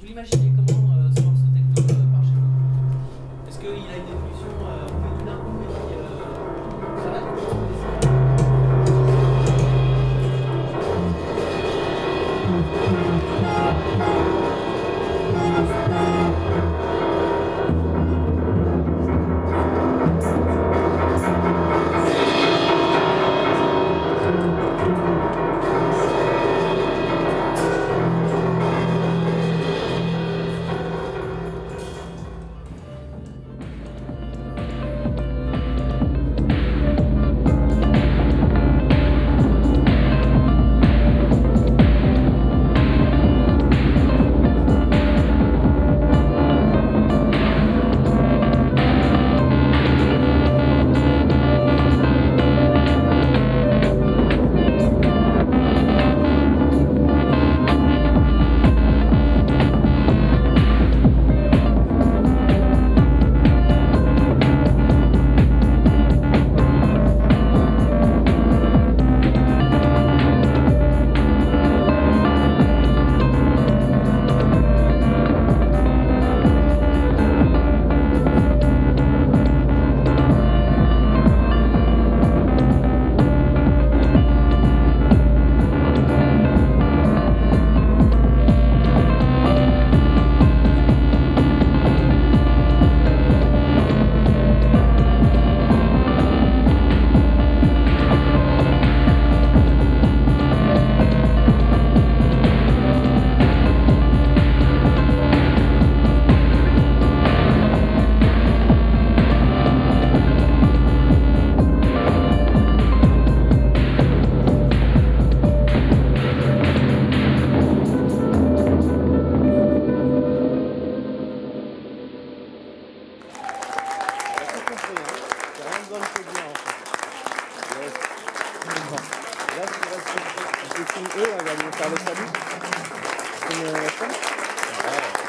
Vous l'imaginez comment euh, et qui, eux, va faire le salut. Une